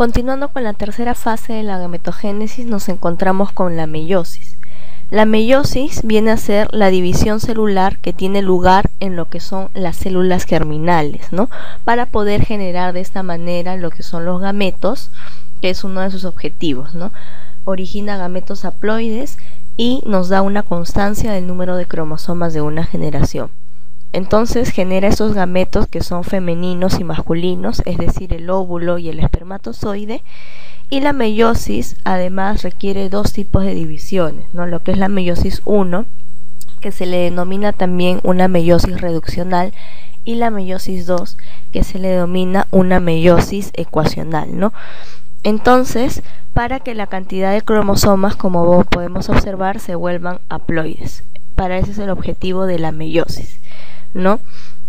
Continuando con la tercera fase de la gametogénesis nos encontramos con la meiosis. La meiosis viene a ser la división celular que tiene lugar en lo que son las células germinales, ¿no? Para poder generar de esta manera lo que son los gametos, que es uno de sus objetivos, ¿no? Origina gametos haploides y nos da una constancia del número de cromosomas de una generación. Entonces genera esos gametos que son femeninos y masculinos, es decir, el óvulo y el espermatozoide. Y la meiosis además requiere dos tipos de divisiones, ¿no? lo que es la meiosis 1, que se le denomina también una meiosis reduccional, y la meiosis 2, que se le denomina una meiosis ecuacional. ¿no? Entonces, para que la cantidad de cromosomas, como podemos observar, se vuelvan haploides. Para ese es el objetivo de la meiosis. ¿No?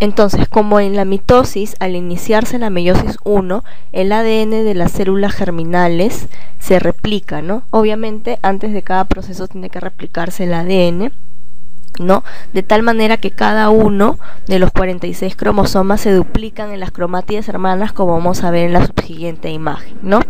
Entonces, como en la mitosis, al iniciarse la meiosis 1, el ADN de las células germinales se replica, ¿no? Obviamente, antes de cada proceso tiene que replicarse el ADN, ¿no? De tal manera que cada uno de los 46 cromosomas se duplican en las cromátides hermanas, como vamos a ver en la subsiguiente imagen, ¿no?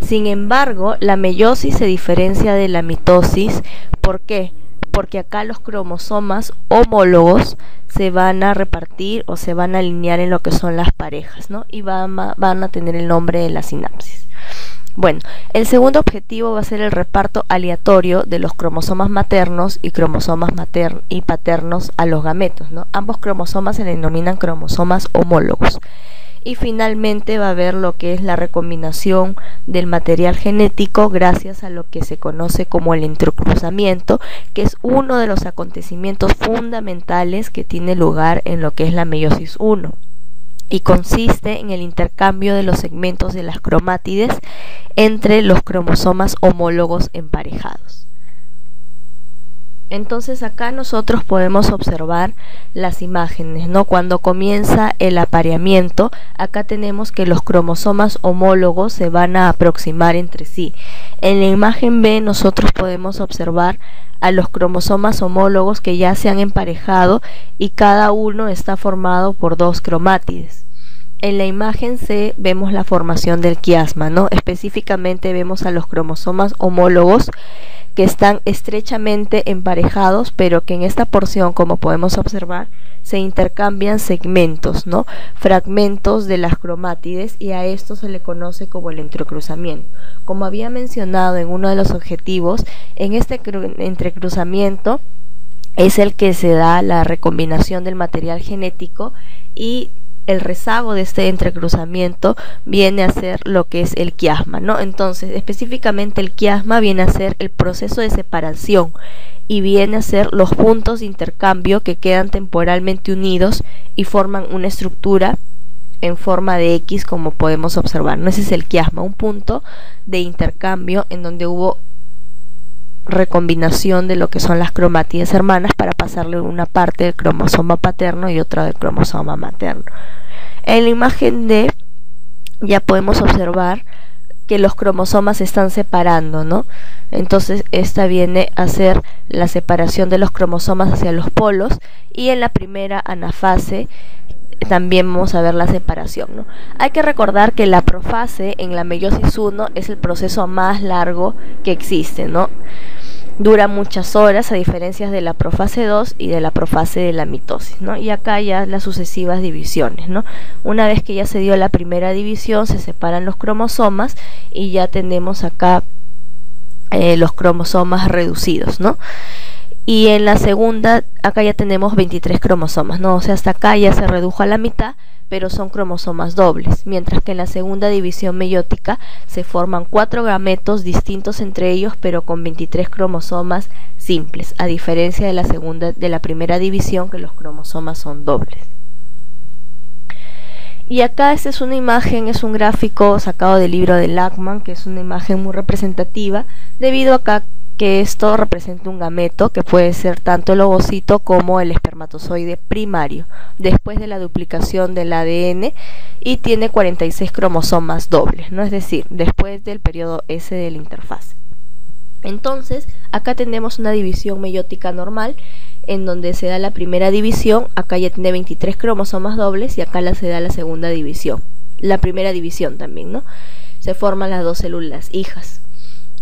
Sin embargo, la meiosis se diferencia de la mitosis, ¿por qué? Porque acá los cromosomas homólogos se van a repartir o se van a alinear en lo que son las parejas, ¿no? Y van a, tener el nombre de la sinapsis. Bueno, el segundo objetivo va a ser el reparto aleatorio de los cromosomas maternos y cromosomas y paternos a los gametos. Ambos cromosomas se denominan cromosomas homólogos y finalmente va a haber lo que es la recombinación del material genético gracias a lo que se conoce como el entrecruzamiento, que es uno de los acontecimientos fundamentales que tiene lugar en lo que es la meiosis 1 y consiste en el intercambio de los segmentos de las cromátides entre los cromosomas homólogos emparejados. Entonces acá nosotros podemos observar las imágenes, ¿no? Cuando comienza el apareamiento, acá tenemos que los cromosomas homólogos se van a aproximar entre sí. En la imagen B nosotros podemos observar a los cromosomas homólogos que ya se han emparejado y cada uno está formado por dos cromátides. En la imagen C vemos la formación del quiasma, ¿no? Específicamente vemos a los cromosomas homólogos que están estrechamente emparejados, pero que en esta porción, como podemos observar, se intercambian segmentos, ¿no? Fragmentos de las cromátides y a esto se le conoce como el entrecruzamiento. Como había mencionado en uno de los objetivos, en este entrecruzamiento es el que se da la recombinación del material genético y el rezago de este entrecruzamiento viene a ser lo que es el quiasma, ¿no? Entonces, específicamente el quiasma viene a ser el proceso de separación y viene a ser los puntos de intercambio que quedan temporalmente unidos y forman una estructura en forma de X como podemos observar. ¿no? Ese es el quiasma, un punto de intercambio en donde hubo recombinación de lo que son las cromátides hermanas para pasarle una parte del cromosoma paterno y otra del cromosoma materno. En la imagen D ya podemos observar que los cromosomas se están separando, ¿no? Entonces esta viene a ser la separación de los cromosomas hacia los polos y en la primera anafase también vamos a ver la separación. ¿no? Hay que recordar que la profase en la meiosis 1 es el proceso más largo que existe, ¿no? Dura muchas horas a diferencia de la profase 2 y de la profase de la mitosis, ¿no? Y acá ya las sucesivas divisiones, ¿no? Una vez que ya se dio la primera división, se separan los cromosomas y ya tenemos acá eh, los cromosomas reducidos, ¿no? y en la segunda acá ya tenemos 23 cromosomas, ¿no? O sea, hasta acá ya se redujo a la mitad, pero son cromosomas dobles, mientras que en la segunda división meiótica se forman cuatro gametos distintos entre ellos, pero con 23 cromosomas simples, a diferencia de la segunda de la primera división que los cromosomas son dobles. Y acá esta es una imagen, es un gráfico sacado del libro de Lackman, que es una imagen muy representativa, debido a acá que esto representa un gameto que puede ser tanto el ovocito como el espermatozoide primario después de la duplicación del ADN y tiene 46 cromosomas dobles, ¿no? es decir, después del periodo S de la interfase. Entonces, acá tenemos una división meiótica normal en donde se da la primera división, acá ya tiene 23 cromosomas dobles y acá la se da la segunda división, la primera división también, ¿no? se forman las dos células hijas.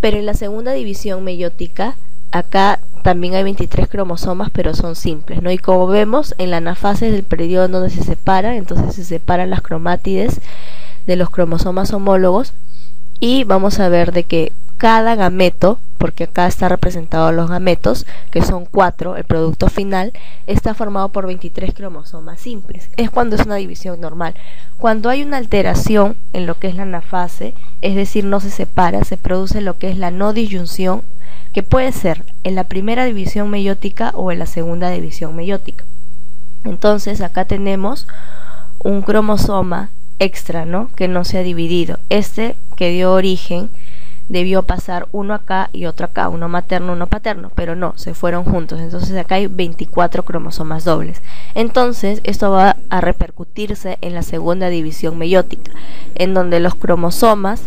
Pero en la segunda división meiótica, acá también hay 23 cromosomas, pero son simples, ¿no? Y como vemos, en la anafase del periodo donde se separan, entonces se separan las cromátides de los cromosomas homólogos y vamos a ver de que cada gameto, porque acá está representado los gametos, que son cuatro, el producto final, está formado por 23 cromosomas simples. Es cuando es una división normal. Cuando hay una alteración en lo que es la anafase, es decir, no se separa, se produce lo que es la no disyunción, que puede ser en la primera división meiótica o en la segunda división meiótica. Entonces acá tenemos un cromosoma extra, ¿no? Que no se ha dividido. Este que dio origen debió pasar uno acá y otro acá, uno materno, uno paterno, pero no, se fueron juntos. Entonces acá hay 24 cromosomas dobles. Entonces esto va a repercutirse en la segunda división meiótica, en donde los cromosomas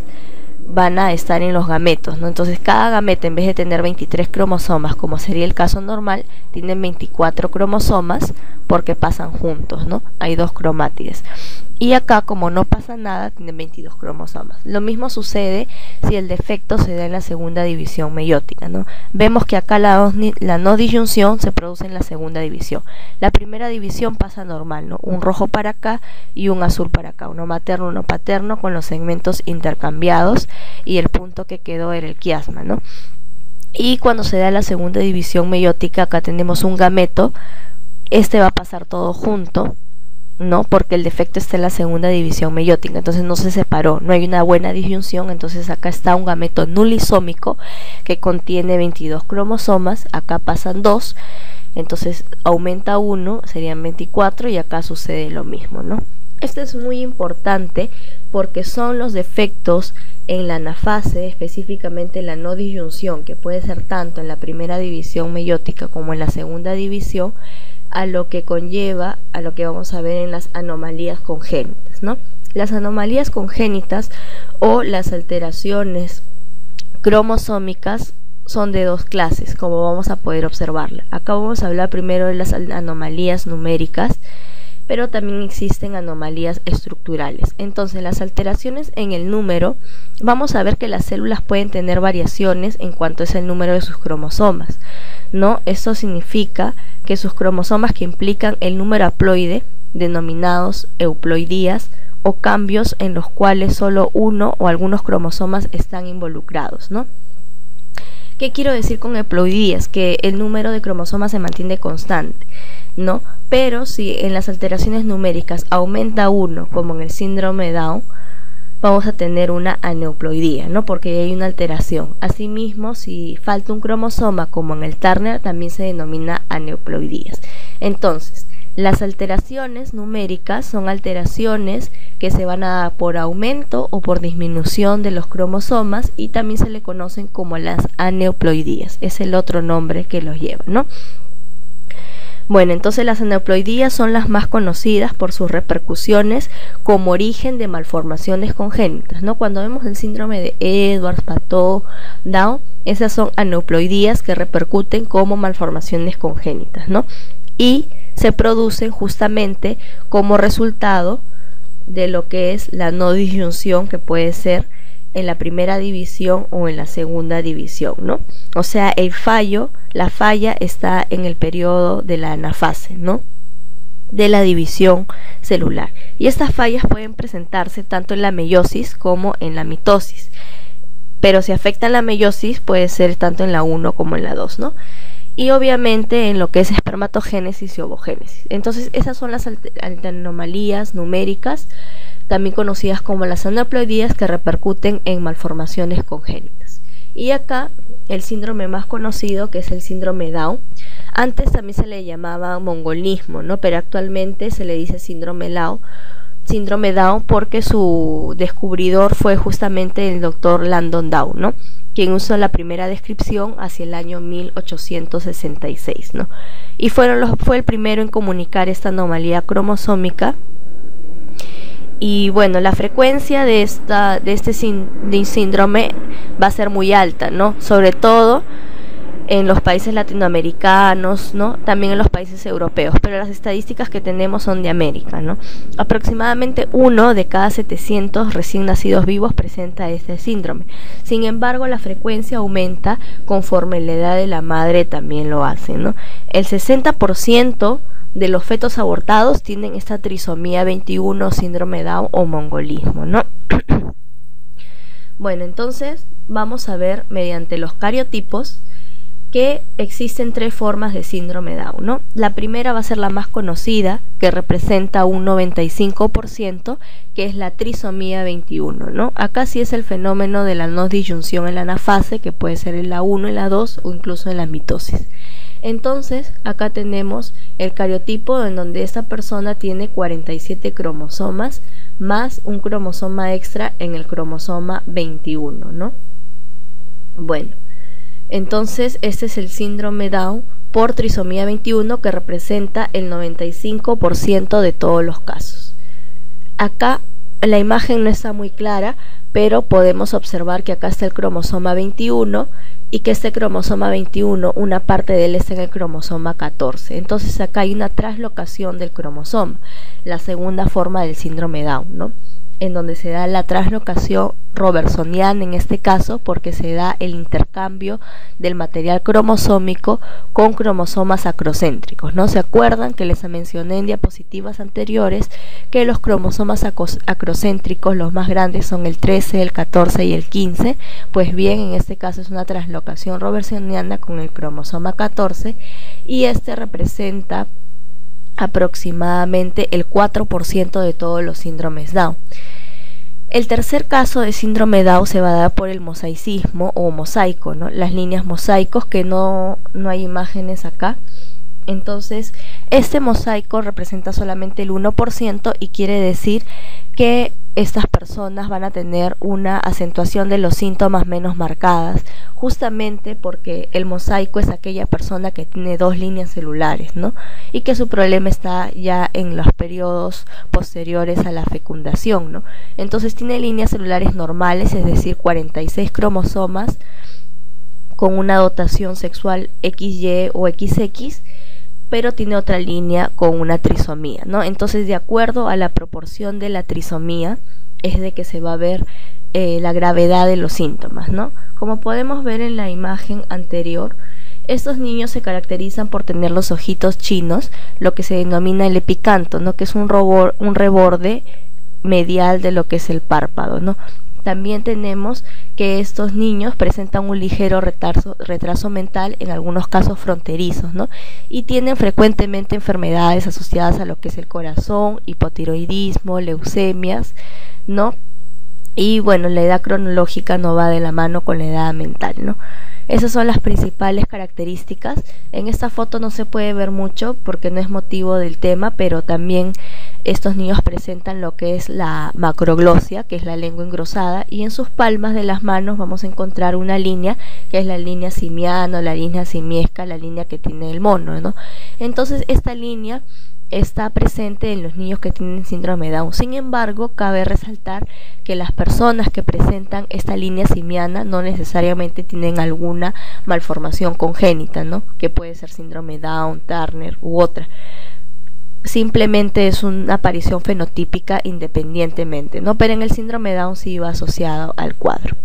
van a estar en los gametos, ¿no? Entonces cada gameta en vez de tener 23 cromosomas, como sería el caso normal, tienen 24 cromosomas porque pasan juntos, ¿no? Hay dos cromátides. Y acá, como no pasa nada, tienen 22 cromosomas. Lo mismo sucede si el defecto se da en la segunda división meiótica. ¿no? Vemos que acá la, no disyunción se produce en la segunda división. La primera división pasa normal, ¿no? un rojo para acá y un azul para acá, uno materno, uno paterno, con los segmentos intercambiados y el punto que quedó era el quiasma. ¿no? Y cuando se da la segunda división meiótica, acá tenemos un gameto, este va a pasar todo junto ¿no? Porque el defecto está en la segunda división meiótica, entonces no se separó, no hay una buena disyunción, entonces acá está un gameto nulisómico que contiene 22 cromosomas, acá pasan 2, entonces aumenta 1, serían 24 y acá sucede lo mismo, ¿no? Esto es muy importante porque son los defectos en la anafase, específicamente la no disyunción, que puede ser tanto en la primera división meiótica como en la segunda división, a lo que conlleva a lo que vamos a ver en las anomalías congénitas, ¿no? Las anomalías congénitas o las alteraciones cromosómicas son de dos clases, como vamos a poder observarla. Acá vamos a hablar primero de las anomalías numéricas, pero también existen anomalías estructurales. Entonces, las alteraciones en el número, vamos a ver que las células pueden tener variaciones en cuanto es el número de sus cromosomas. ¿no? Esto significa que sus cromosomas que implican el número haploide, denominados euploidías, o cambios en los cuales solo uno o algunos cromosomas están involucrados, ¿no? ¿Qué quiero decir con euploidías? Que el número de cromosomas se mantiene constante, ¿no? Pero si en las alteraciones numéricas aumenta uno, como en el síndrome Down, vamos a tener una aneuploidía, ¿no? Porque hay una alteración. Asimismo, si falta un cromosoma, como en el Turner, también se denomina aneuploidías. Entonces, las alteraciones numéricas son alteraciones que se van a dar por aumento o por disminución de los cromosomas y también se le conocen como las aneuploidías. Es el otro nombre que los lleva, ¿no? Bueno, entonces las aneuploidías son las más conocidas por sus repercusiones como origen de malformaciones congénitas, ¿no? Cuando vemos el síndrome de Edwards, Patot, Down, esas son aneuploidías que repercuten como malformaciones congénitas, ¿no? Y se producen justamente como resultado de lo que es la no disyunción que puede ser en la primera división o en la segunda división, ¿no? O sea, el fallo, la falla está en el periodo de la anafase, ¿no? de la división celular. Y estas fallas pueden presentarse tanto en la meiosis como en la mitosis. Pero si afectan la meiosis puede ser tanto en la 1 como en la 2, ¿no? Y obviamente en lo que es espermatogénesis y ovogénesis. Entonces esas son las anomalías numéricas también conocidas como las aneuploidías que repercuten en malformaciones congénitas. Y acá el síndrome más conocido que es el síndrome Down. Antes también se le llamaba mongolismo, ¿no? Pero actualmente se le dice síndrome Down, síndrome Down porque su descubridor fue justamente el doctor Landon Down, ¿no? quien usó la primera descripción hacia el año 1866, ¿no? Y fueron los, fue el primero en comunicar esta anomalía cromosómica y bueno, la frecuencia de, esta, de este síndrome va a ser muy alta, ¿no? Sobre todo en los países latinoamericanos, ¿no? También en los países europeos, pero las estadísticas que tenemos son de América, ¿no? Aproximadamente uno de cada 700 recién nacidos vivos presenta este síndrome. Sin embargo, la frecuencia aumenta conforme la edad de la madre también lo hace, ¿no? El 60% de los fetos abortados tienen esta trisomía 21, síndrome Down o mongolismo, ¿no? bueno, entonces vamos a ver mediante los cariotipos que existen tres formas de síndrome Down. La primera va a ser la más conocida, que representa un 95%, que es la trisomía 21, ¿no? Acá sí es el fenómeno de la no disyunción en la anafase, que puede ser en la 1, en la 2 o incluso en la mitosis. Entonces, acá tenemos el cariotipo en donde esta persona tiene 47 cromosomas más un cromosoma extra en el cromosoma 21, ¿no? Bueno, entonces este es el síndrome Down por trisomía 21 que representa el 95% de todos los casos. Acá la imagen no está muy clara, pero podemos observar que acá está el cromosoma 21 y que este cromosoma 21, una parte de él está en el cromosoma 14. Entonces acá hay una traslocación del cromosoma, la segunda forma del síndrome Down, ¿no? En donde se da la traslocación robertsoniana en este caso porque se da el intercambio del material cromosómico con cromosomas acrocéntricos. ¿No se acuerdan que les mencioné en diapositivas anteriores que los cromosomas acrocéntricos los más grandes son el 13, el 14 y el 15? Pues bien, en este caso es una traslocación robertsoniana con el cromosoma 14 y este representa aproximadamente el 4% de todos los síndromes Down. El tercer caso de síndrome Down se va a dar por el mosaicismo o mosaico, ¿no? las líneas mosaicos que no, no hay imágenes acá. Entonces, este mosaico representa solamente el 1% y quiere decir que estas personas van a tener una acentuación de los síntomas menos marcadas, justamente porque el mosaico es aquella persona que tiene dos líneas celulares, ¿no? Y que su problema está ya en los periodos posteriores a la fecundación, ¿no? Entonces tiene líneas celulares normales, es decir, 46 cromosomas con una dotación sexual XY o XX pero tiene otra línea con una trisomía, ¿no? Entonces, de acuerdo a la proporción de la trisomía, es de que se va a ver eh, la gravedad de los síntomas, ¿no? Como podemos ver en la imagen anterior, estos niños se caracterizan por tener los ojitos chinos, lo que se denomina el epicanto, ¿no? Que es un, un reborde medial de lo que es el párpado, ¿no? También tenemos que estos niños presentan un ligero retraso, retraso mental, en algunos casos fronterizos, ¿no? Y tienen frecuentemente enfermedades asociadas a lo que es el corazón, hipotiroidismo, leucemias, ¿no? Y bueno, la edad cronológica no va de la mano con la edad mental, ¿no? Esas son las principales características. En esta foto no se puede ver mucho porque no es motivo del tema, pero también estos niños presentan lo que es la macroglosia, que es la lengua engrosada, y en sus palmas de las manos vamos a encontrar una línea, que es la línea simiano, la línea simiesca, la línea que tiene el mono, ¿no? Entonces esta línea está presente en los niños que tienen síndrome Down. Sin embargo, cabe resaltar que las personas que presentan esta línea simiana no necesariamente tienen alguna malformación congénita, ¿no? Que puede ser síndrome Down, Turner u otra. Simplemente es una aparición fenotípica independientemente, ¿no? Pero en el síndrome Down sí va asociado al cuadro.